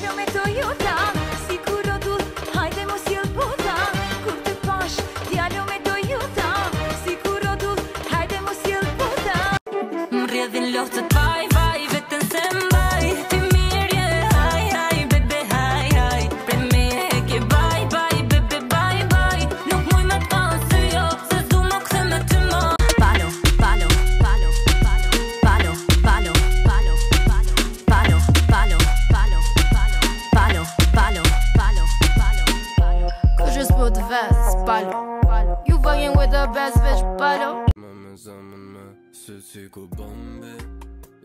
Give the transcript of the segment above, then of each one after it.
Dio me do ju si kur hajde mos i ul poza, kur te pash, dio me do ju si kur hajde mos i ul poza, të vest, s'palo You fucking with the best, bitch, palo Ma me zemën me, se si ku bambi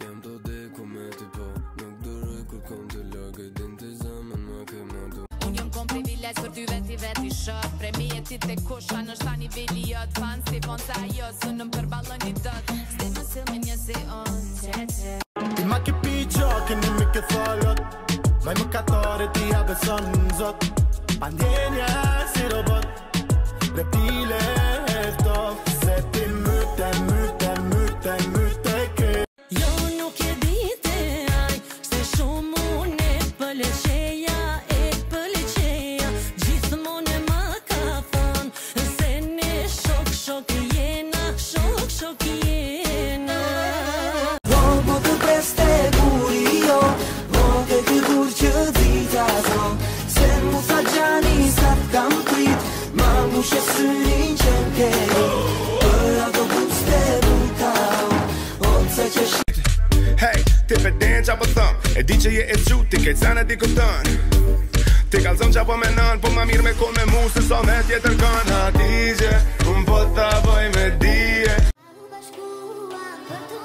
Jem të di ku me ti po Nuk dëroj kur kom të lëgë Din të zemën me ke me du Unë jëmë për dy veti veti shët Pre mi e ti të kusha në shta një vili jët Fan si fon të ajo, së në më një dët Ste më me një se on, Ti ma ke pi qakë, një mi ke falët Vaj më katare, ti ja besën në zotë Pandemia, zero bot, reptiles që je e gjuti, ti kejtë zanë e ti këtën Ti kalzon që po me nanë, po ma mirë me konë me mu, së sa me tjetër kanë A ti gje, unë po të avoj me dje Në bashkua, për të